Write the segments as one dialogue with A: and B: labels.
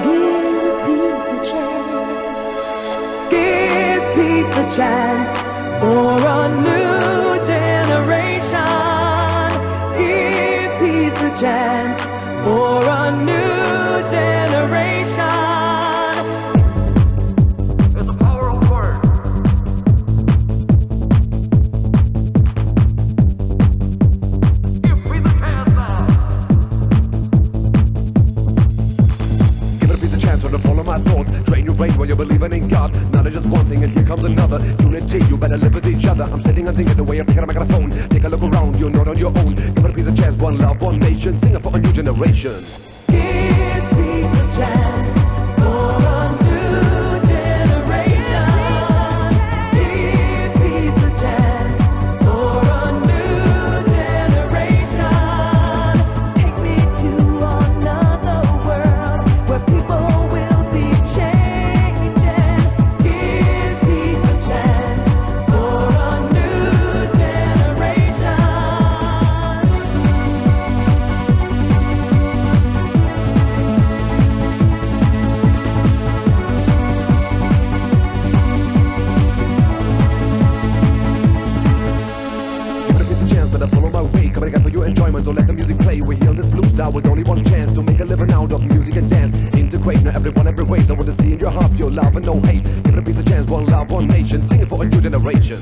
A: Give peace a chance. Give peace a chance for a new. I'm sitting and thinking the way I'm picking up my microphone. Take a look around, you're not on your own. Give it a piece of chance, one love, one nation. Sing it for a new generation. The music play. We heal this blues now with only one chance to make a living out of music and dance. Integrate now everyone, every way. I want to see in your heart your love and no hate. Give it a piece of chance, one love, one nation. Sing it for a new generation.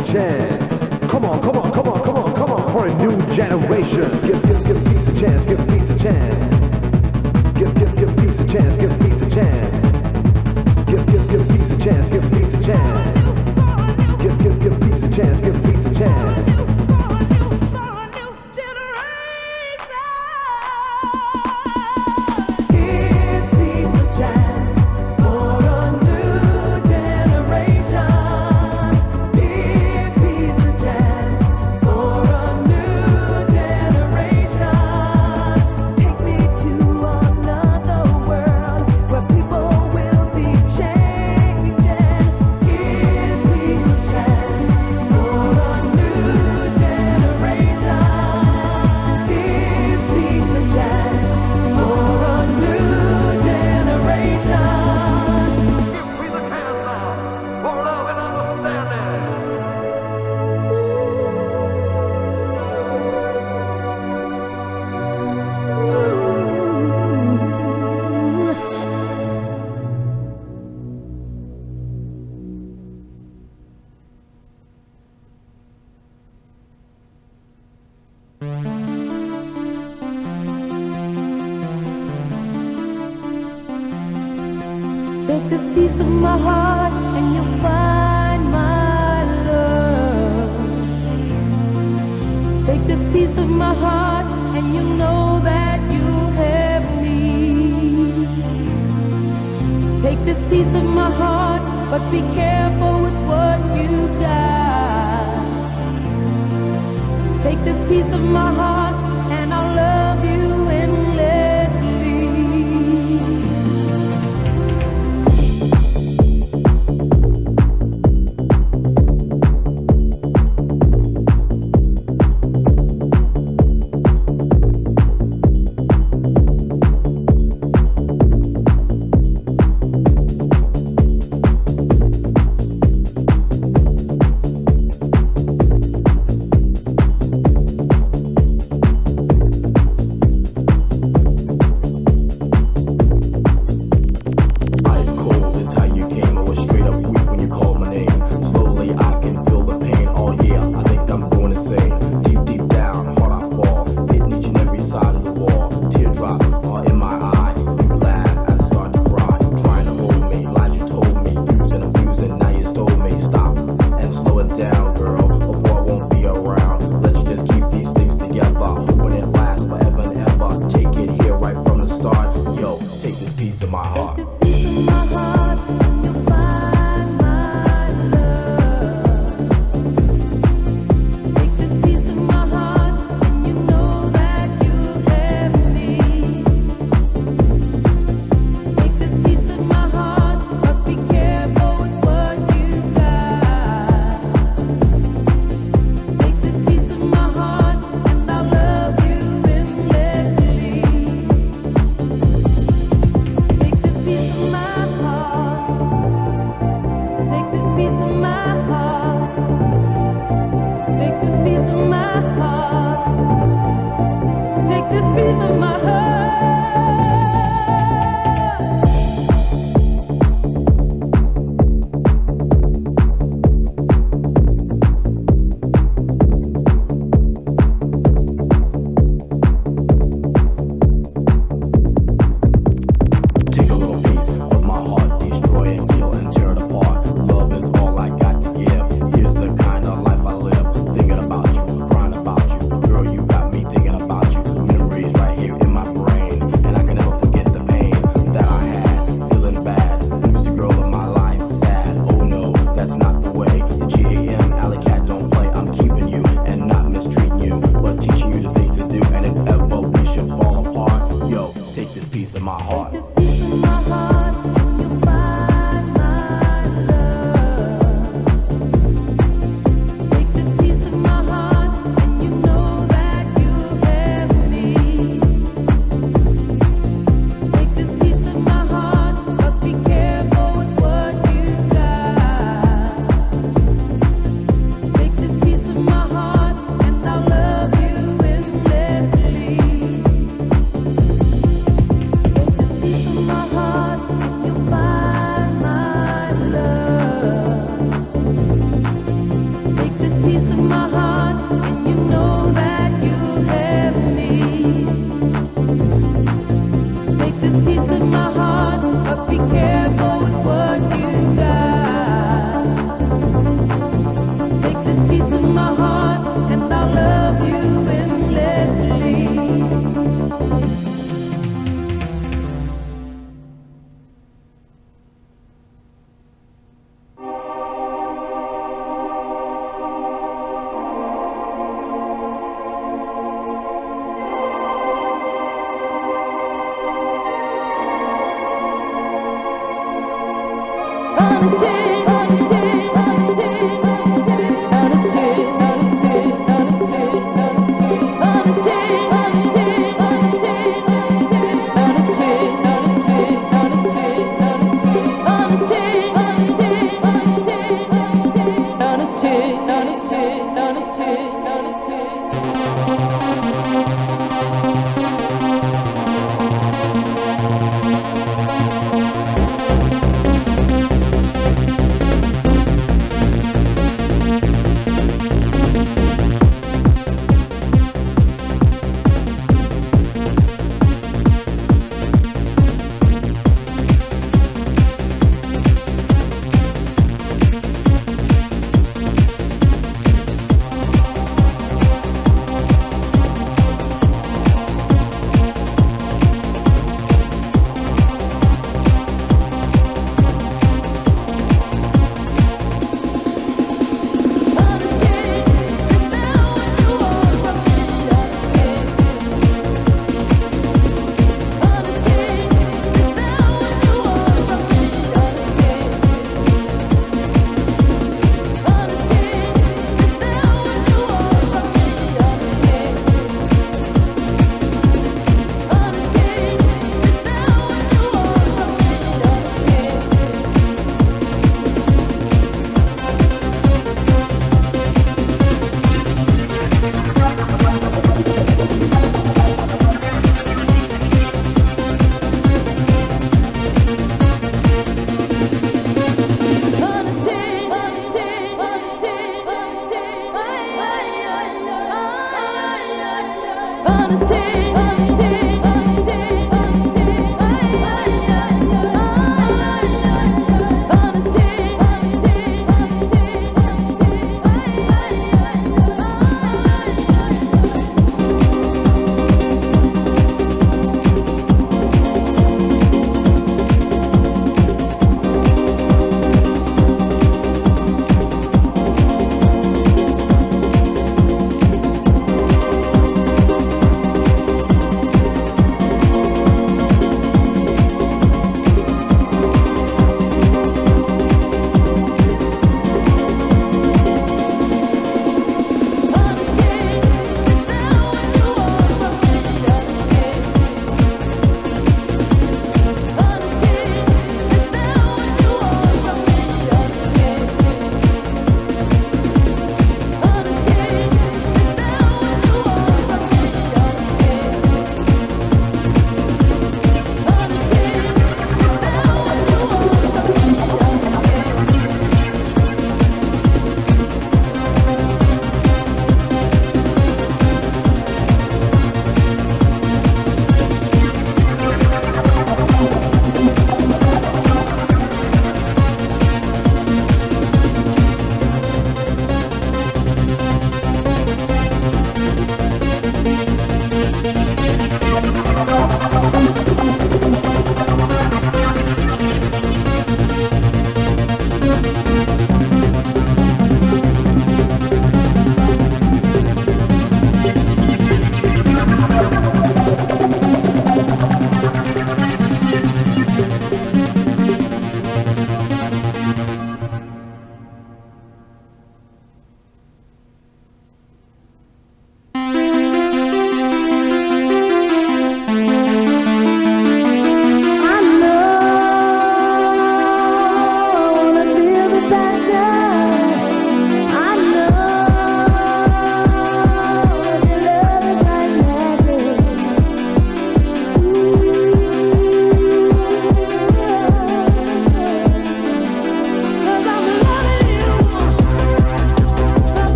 B: A chance.
A: Come on, come on, come on, come on, come on. For a new generation. Give, give, give peace a chance. Give peace a chance. Give, give, give peace a chance. Give peace a chance. Give, give, give peace a chance. Give peace a chance. Give, give, give peace a chance. Give
B: Take this piece of my heart and I'll love
A: honesty.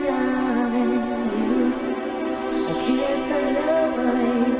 A: loving can't stop loving you.